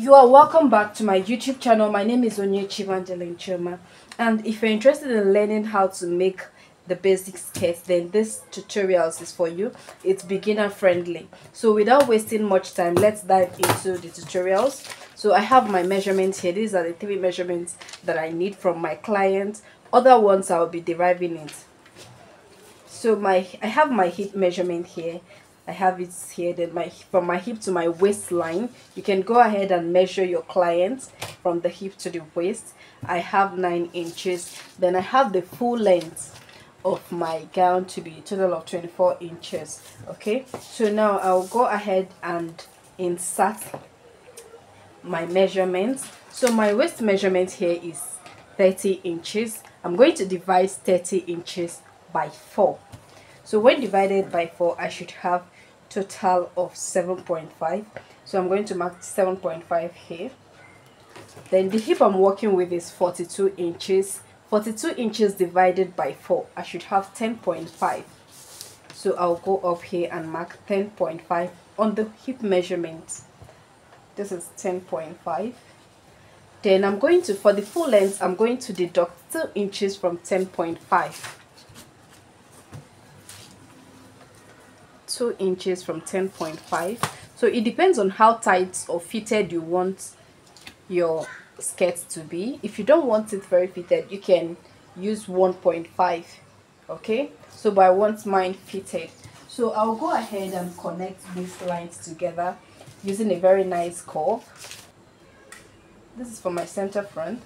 You are welcome back to my YouTube channel. My name is Onyechi Evangeline Choma. And if you're interested in learning how to make the basic skirts, then this tutorials is for you. It's beginner friendly. So without wasting much time, let's dive into the tutorials. So I have my measurements here. These are the three measurements that I need from my client. Other ones I'll be deriving it. So my I have my hip measurement here I have it here that my from my hip to my waistline. You can go ahead and measure your clients from the hip to the waist. I have 9 inches. Then I have the full length of my gown to be total of 24 inches okay? So now I'll go ahead and insert my measurements. So my waist measurement here is 30 inches. I'm going to divide 30 inches by 4 so when divided by 4 I should have total of 7.5 so I'm going to mark 7.5 here. Then the hip I'm working with is 42 inches. 42 inches divided by 4 I should have 10.5 so I'll go up here and mark 10.5 on the hip measurement. This is 10.5 then I'm going to for the full length I'm going to deduct 2 inches from 10.5 2 inches from 10.5 so it depends on how tight or fitted you want your skirt to be. If you don't want it very fitted you can use 1.5 okay? So but I want mine fitted. So I'll go ahead and connect these lines together using a very nice core this is for my center front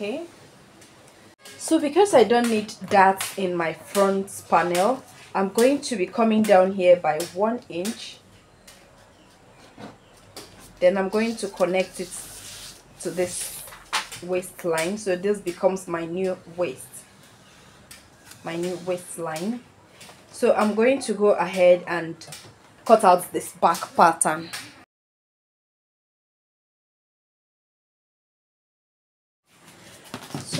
okay? So because I don't need that in my front panel I'm going to be coming down here by one inch. Then I'm going to connect it to this waistline. So this becomes my new waist my new waistline. So I'm going to go ahead and cut out this back pattern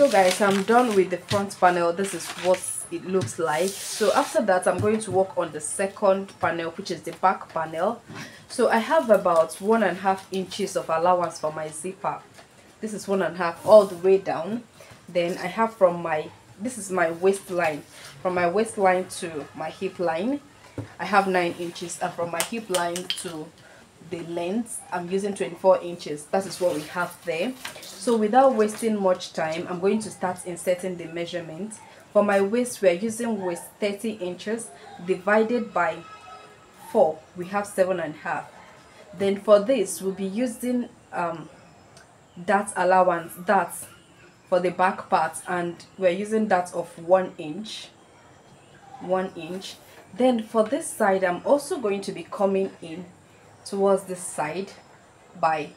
so guys i'm done with the front panel. This is what it looks like. So after that i'm going to work on the second panel which is the back panel. So i have about one and a half inches of allowance for my zipper. This is one and a half all the way down. Then i have from my this is my waistline. From my waistline to my hip line. I have nine inches. And from my hip line to the length i'm using 24 inches. That is what we have there. So without wasting much time i'm going to start inserting the measurement. For my waist we're using waist 30 inches divided by 4 we have seven and a half. Then for this we'll be using um that allowance that for the back part and we're using that of one inch. One inch. Then for this side i'm also going to be coming in towards this side by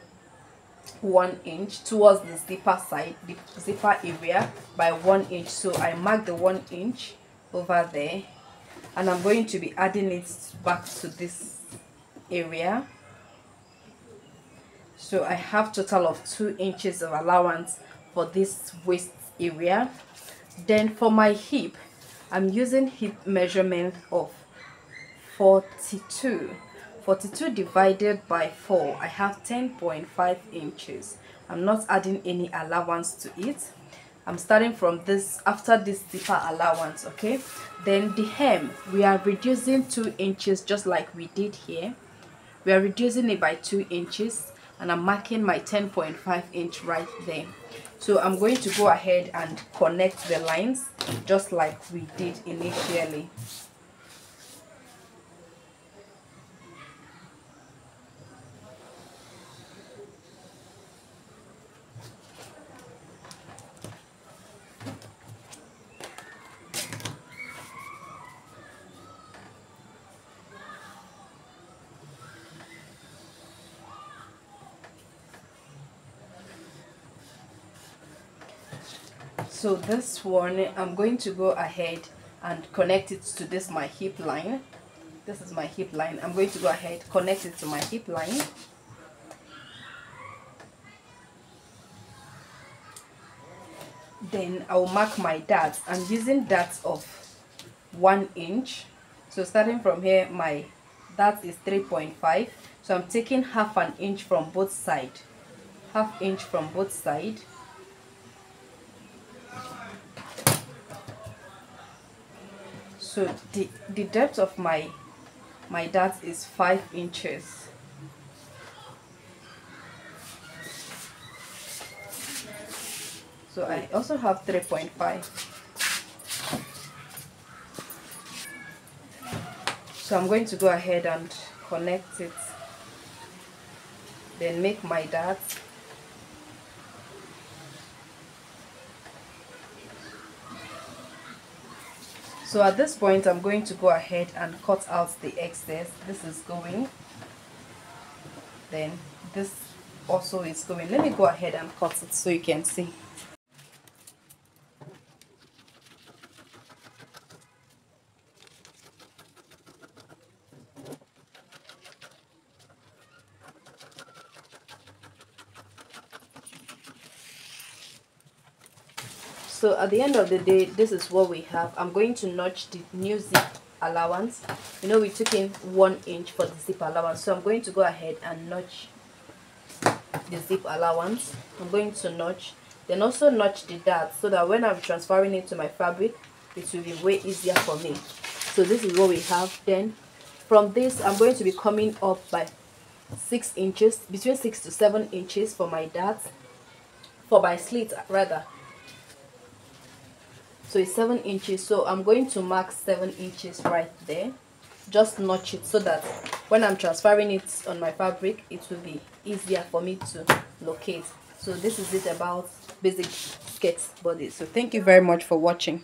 one inch towards the zipper side the zipper area by one inch. So i mark the one inch over there and i'm going to be adding it back to this area. So i have total of two inches of allowance for this waist area. Then for my hip i'm using hip measurement of 42 42 divided by 4 I have 10.5 inches. I'm not adding any allowance to it. I'm starting from this after this zipper allowance okay? Then the hem we are reducing 2 inches just like we did here. We are reducing it by 2 inches and I'm marking my 10.5 inch right there. So I'm going to go ahead and connect the lines just like we did initially so this one I'm going to go ahead and connect it to this my hip line. This is my hip line. I'm going to go ahead connect it to my hip line. Then I will mark my darts. I'm using darts of one inch. So starting from here my that is 3.5 so I'm taking half an inch from both side. Half inch from both side so the the depth of my my dart is five inches. So I also have 3.5 so I'm going to go ahead and connect it then make my dart so at this point I'm going to go ahead and cut out the excess. This is going then this also is going. Let me go ahead and cut it so you can see so at the end of the day this is what we have. I'm going to notch the new zip allowance. You know we took in one inch for the zip allowance. So i'm going to go ahead and notch the zip allowance. I'm going to notch then also notch the dart so that when i'm transferring it to my fabric it will be way easier for me. So this is what we have. Then from this i'm going to be coming up by six inches between six to seven inches for my dart for my slit rather so it's seven inches. So i'm going to mark seven inches right there. Just notch it so that when i'm transferring it on my fabric it will be easier for me to locate. So this is it about basic skirt body so thank you very much for watching